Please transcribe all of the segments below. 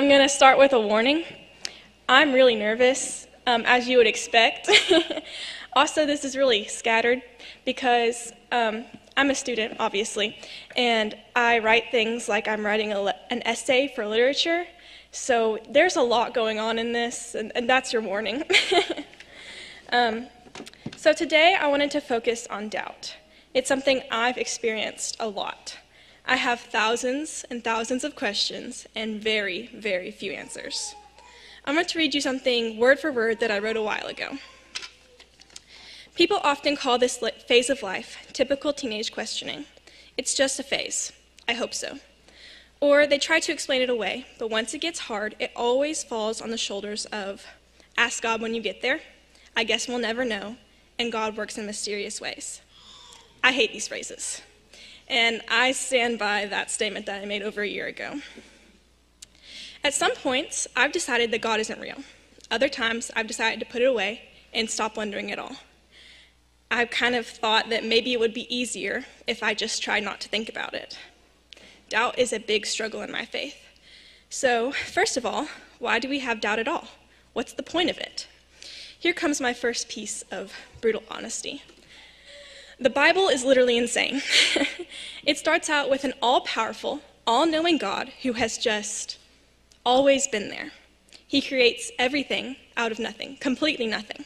I'm going to start with a warning. I'm really nervous, um, as you would expect. also, this is really scattered because um, I'm a student, obviously, and I write things like I'm writing a, an essay for literature. So there's a lot going on in this, and, and that's your warning. um, so today I wanted to focus on doubt. It's something I've experienced a lot. I have thousands and thousands of questions and very, very few answers. I'm going to read you something word for word that I wrote a while ago. People often call this phase of life typical teenage questioning. It's just a phase. I hope so. Or they try to explain it away, but once it gets hard, it always falls on the shoulders of ask God when you get there, I guess we'll never know, and God works in mysterious ways. I hate these phrases. And I stand by that statement that I made over a year ago. At some points, I've decided that God isn't real. Other times, I've decided to put it away and stop wondering at all. I've kind of thought that maybe it would be easier if I just tried not to think about it. Doubt is a big struggle in my faith. So, first of all, why do we have doubt at all? What's the point of it? Here comes my first piece of brutal honesty. The Bible is literally insane. it starts out with an all powerful, all knowing God who has just always been there. He creates everything out of nothing, completely nothing.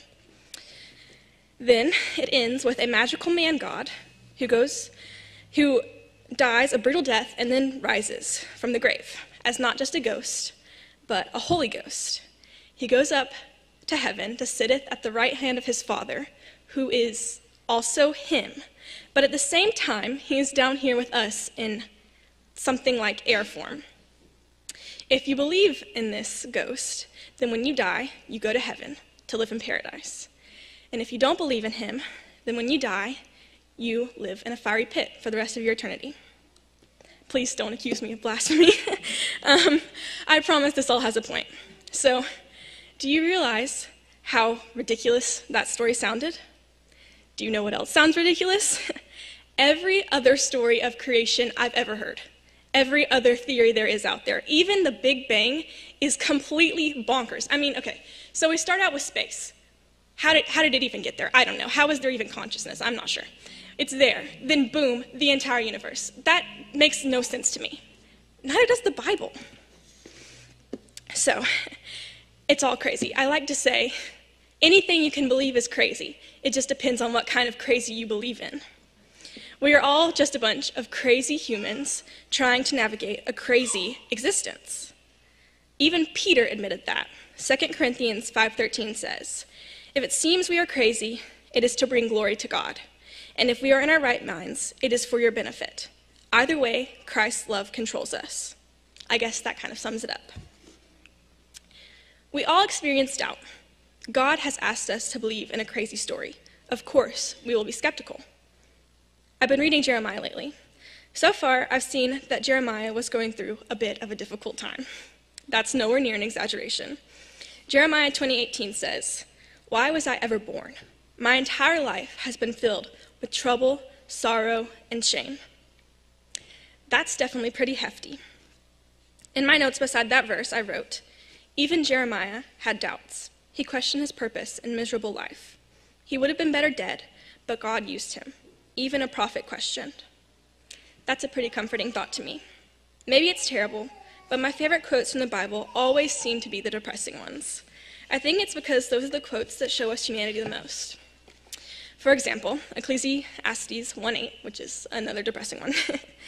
Then it ends with a magical man God who goes, who dies a brutal death and then rises from the grave as not just a ghost, but a Holy Ghost. He goes up to heaven to sitteth at the right hand of his Father, who is also him. But at the same time, he is down here with us in something like air form. If you believe in this ghost, then when you die, you go to heaven to live in paradise. And if you don't believe in him, then when you die, you live in a fiery pit for the rest of your eternity. Please don't accuse me of blasphemy. um, I promise this all has a point. So, do you realize how ridiculous that story sounded? Do you know what else sounds ridiculous? every other story of creation I've ever heard, every other theory there is out there, even the Big Bang is completely bonkers. I mean, okay, so we start out with space. How did, how did it even get there? I don't know. How is there even consciousness? I'm not sure. It's there. Then, boom, the entire universe. That makes no sense to me. Neither does the Bible. So, it's all crazy. I like to say Anything you can believe is crazy. It just depends on what kind of crazy you believe in. We are all just a bunch of crazy humans trying to navigate a crazy existence. Even Peter admitted that. 2 Corinthians 5:13 says, "If it seems we are crazy, it is to bring glory to God. And if we are in our right minds, it is for your benefit. Either way, Christ's love controls us." I guess that kind of sums it up. We all experience doubt. God has asked us to believe in a crazy story. Of course, we will be skeptical. I've been reading Jeremiah lately. So far, I've seen that Jeremiah was going through a bit of a difficult time. That's nowhere near an exaggeration. Jeremiah 20:18 says, "Why was I ever born? My entire life has been filled with trouble, sorrow, and shame." That's definitely pretty hefty. In my notes beside that verse, I wrote, "Even Jeremiah had doubts. He questioned his purpose in miserable life. He would have been better dead, but God used him. Even a prophet questioned. That's a pretty comforting thought to me. Maybe it's terrible, but my favorite quotes from the Bible always seem to be the depressing ones. I think it's because those are the quotes that show us humanity the most. For example, Ecclesiastes 1:8, which is another depressing one,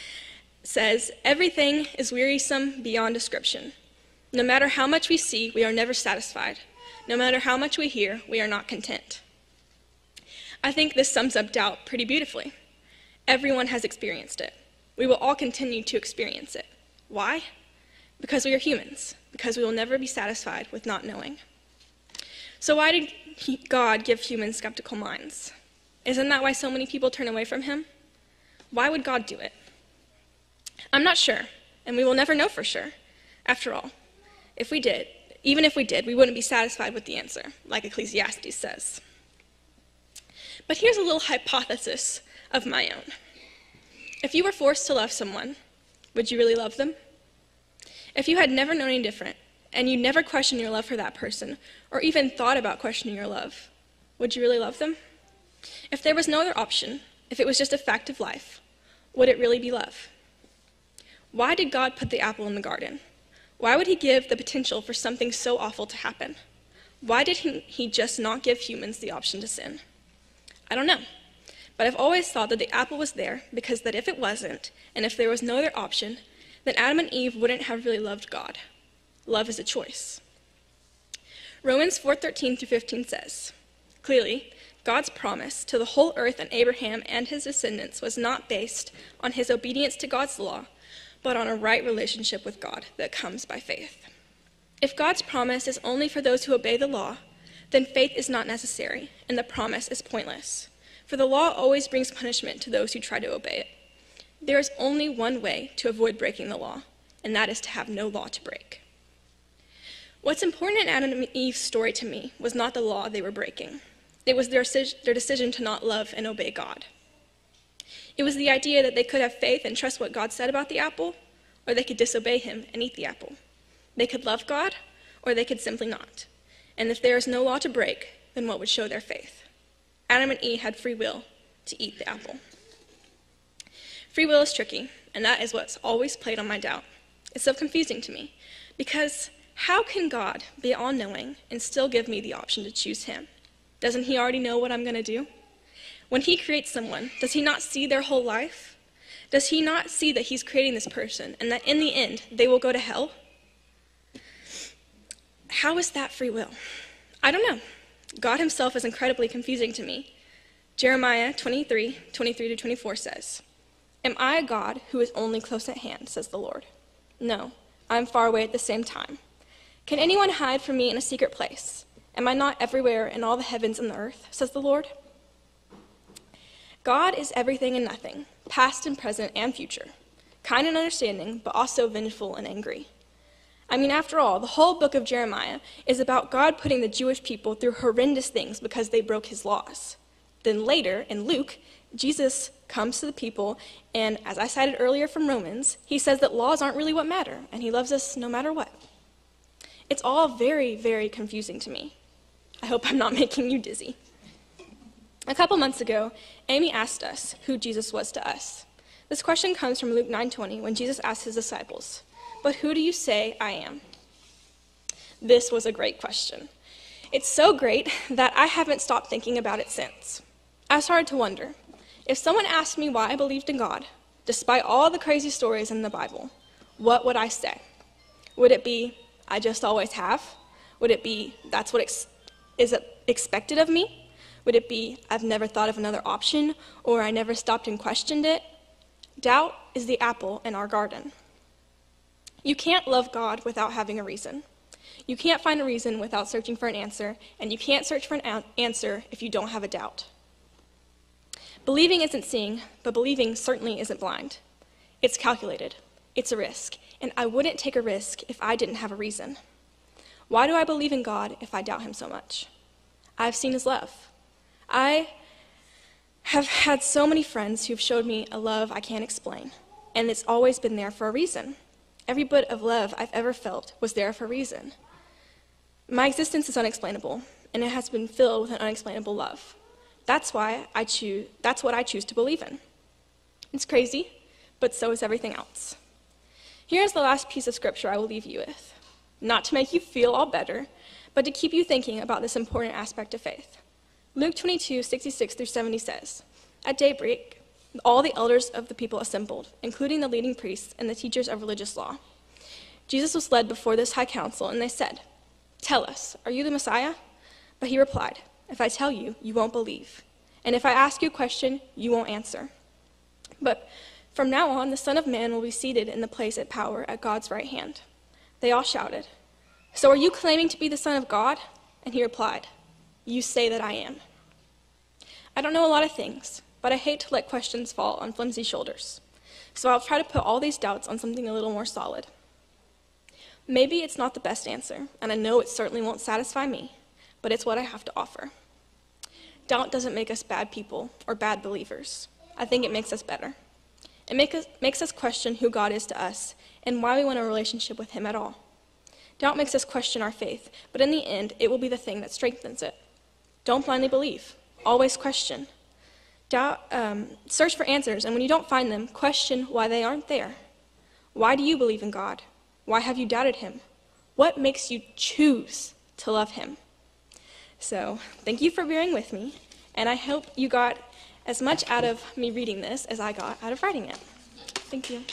says, "Everything is wearisome beyond description. No matter how much we see, we are never satisfied. No matter how much we hear, we are not content. I think this sums up doubt pretty beautifully. Everyone has experienced it. We will all continue to experience it. Why? Because we are humans, because we will never be satisfied with not knowing. So, why did God give humans skeptical minds? Isn't that why so many people turn away from Him? Why would God do it? I'm not sure, and we will never know for sure. After all, if we did, even if we did, we wouldn't be satisfied with the answer, like Ecclesiastes says. But here's a little hypothesis of my own. If you were forced to love someone, would you really love them? If you had never known any different, and you never questioned your love for that person, or even thought about questioning your love, would you really love them? If there was no other option, if it was just a fact of life, would it really be love? Why did God put the apple in the garden? Why would He give the potential for something so awful to happen? Why did he, he just not give humans the option to sin? I don't know. But I've always thought that the apple was there because that if it wasn't, and if there was no other option, then Adam and Eve wouldn't have really loved God. Love is a choice. Romans 4:13 through 15 says, Clearly, God's promise to the whole earth and Abraham and his descendants was not based on his obedience to God's law, but on a right relationship with God that comes by faith. If God's promise is only for those who obey the law, then faith is not necessary, and the promise is pointless. For the law always brings punishment to those who try to obey it. There is only one way to avoid breaking the law, and that is to have no law to break. What's important in Adam and Eve's story to me was not the law they were breaking, it was their, their decision to not love and obey God. It was the idea that they could have faith and trust what God said about the apple, or they could disobey him and eat the apple. They could love God, or they could simply not. And if there is no law to break, then what would show their faith? Adam and Eve had free will to eat the apple. Free will is tricky, and that is what's always played on my doubt. It's so confusing to me, because how can God be all knowing and still give me the option to choose Him? Doesn't He already know what I'm going to do? When He creates someone, does He not see their whole life? Does He not see that He's creating this person and that in the end they will go to hell? How is that free will? I don't know. God himself is incredibly confusing to me. Jeremiah 23, 23 to 24 says, Am I a God who is only close at hand, says the Lord? No, I am far away at the same time. Can anyone hide from me in a secret place? Am I not everywhere in all the heavens and the earth, says the Lord? God is everything and nothing, past and present and future, kind and understanding, but also vengeful and angry. I mean, after all, the whole book of Jeremiah is about God putting the Jewish people through horrendous things because they broke his laws. Then later, in Luke, Jesus comes to the people, and as I cited earlier from Romans, he says that laws aren't really what matter, and he loves us no matter what. It's all very, very confusing to me. I hope I'm not making you dizzy. A couple months ago, Amy asked us who Jesus was to us. This question comes from Luke 9:20 when Jesus asked his disciples, but who do you say I am? This was a great question. It's so great that I haven't stopped thinking about it since. I started to wonder if someone asked me why I believed in God, despite all the crazy stories in the Bible, what would I say? Would it be, I just always have? Would it be, that's what ex- is expected of me? Would it be, I've never thought of another option, or I never stopped and questioned it? Doubt is the apple in our garden. You can't love God without having a reason. You can't find a reason without searching for an answer, and you can't search for an answer if you don't have a doubt. Believing isn't seeing, but believing certainly isn't blind. It's calculated, it's a risk, and I wouldn't take a risk if I didn't have a reason. Why do I believe in God if I doubt Him so much? I've seen His love. I have had so many friends who've showed me a love I can't explain, and it's always been there for a reason. Every bit of love I've ever felt was there for a reason. My existence is unexplainable, and it has been filled with an unexplainable love. That's why I choose that's what I choose to believe in. It's crazy, but so is everything else. Here's the last piece of scripture I will leave you with. Not to make you feel all better, but to keep you thinking about this important aspect of faith. Luke 22, 66 through 70 says, At daybreak, all the elders of the people assembled, including the leading priests and the teachers of religious law. Jesus was led before this high council, and they said, Tell us, are you the Messiah? But he replied, If I tell you, you won't believe. And if I ask you a question, you won't answer. But from now on, the Son of Man will be seated in the place of power at God's right hand. They all shouted, So are you claiming to be the Son of God? And he replied, You say that I am. I don't know a lot of things, but I hate to let questions fall on flimsy shoulders. So I'll try to put all these doubts on something a little more solid. Maybe it's not the best answer, and I know it certainly won't satisfy me, but it's what I have to offer. Doubt doesn't make us bad people or bad believers. I think it makes us better. It make us, makes us question who God is to us and why we want a relationship with Him at all. Doubt makes us question our faith, but in the end, it will be the thing that strengthens it. Don't blindly believe, always question. Doubt, um, search for answers, and when you don't find them, question why they aren't there. Why do you believe in God? Why have you doubted Him? What makes you choose to love Him? So, thank you for bearing with me, and I hope you got as much out of me reading this as I got out of writing it. Thank you.